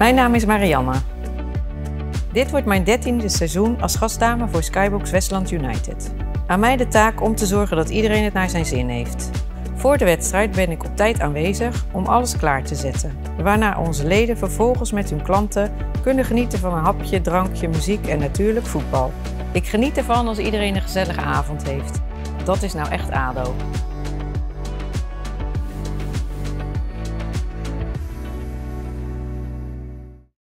Mijn naam is Marianne. Dit wordt mijn dertiende seizoen als gastdame voor Skybox Westland United. Aan mij de taak om te zorgen dat iedereen het naar zijn zin heeft. Voor de wedstrijd ben ik op tijd aanwezig om alles klaar te zetten, waarna onze leden vervolgens met hun klanten kunnen genieten van een hapje, drankje, muziek en natuurlijk voetbal. Ik geniet ervan als iedereen een gezellige avond heeft. Dat is nou echt ADO.